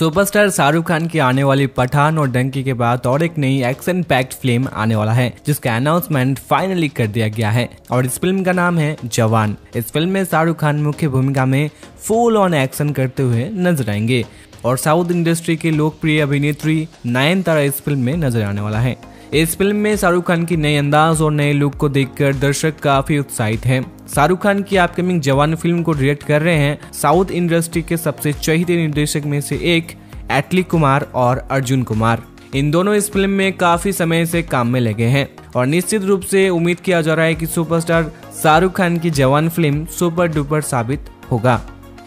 Superstar Shahrukh Khan की आने वाली पठान और डंकी के बाद और एक नई एक्शन पैक्ट फ़िल्म आने वाला है, जिसका अनाउंसमेंट फाइनली कर दिया गया है और इस फ़िल्म का नाम है जवान इस फ़िल्म में शाहरुख खान मुख्य भूमिका में फुल ऑन एक्शन करते हुए नज़र आएँगे और साउथ इंडस्ट्री की लोकप्रिय अभिनेत्री नयन तारा इस फ़िल्म में नज़र आने वाला है इस फ़िल्म में शाहरुख खान की नए अंदाज और नए लुक को देखकर दर्शक काफ़ी उत्साहित हैं। शाहरुख खान की अपकमिंग जवान फ़िल्म को डायरेक्ट कर रहे हैं साउथ इंडस्ट्री के सबसे चहेते निर्देशक में से एक एटली कुमार और अर्जुन कुमार इन दोनों इस फ़िल्म में काफ़ी समय से काम में लगे हैं और निश्चित रूप से उम्मीद किया जा रहा है कि सुपरस्टार शाहरुख खान की जवान फ़िल्म सुपर डुपर साबित होगा।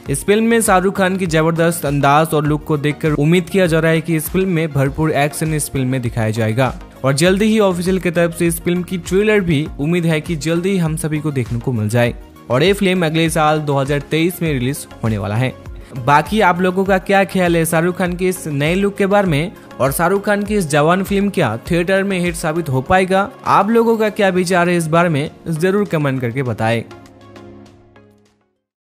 इस फ़िल्म में शाहरुख खान की ज़बरदस्त अंदाज और लुक को देखकर उम्मीद किया जा रहा है कि इस फ़िल्म में भरपूर एक्शन इस फ़िल्म में दिखाया जाएगा। और जल्दी ही ऑफिशियल की तरफ़ से इस फ़िल्म की ट्रेलर भी उम्मीद है कि जल्दी ही हम सभी को देखने को मिल जाए। और ये फ़िल्म अगले साल 2023 में रिलीज़ होने वाला है। बाकी आप लोगों का क्या ख्याल है शाहरुख खान के इस नए लुक के बारे में? और शाहरुख खान की इस जवान फ़िल्म क्या थिएटर में हिट साबित हो पाएगा? आप लोगों का क्या विचार है इस बारे में ज़रूर कमेंट करके बताएँ।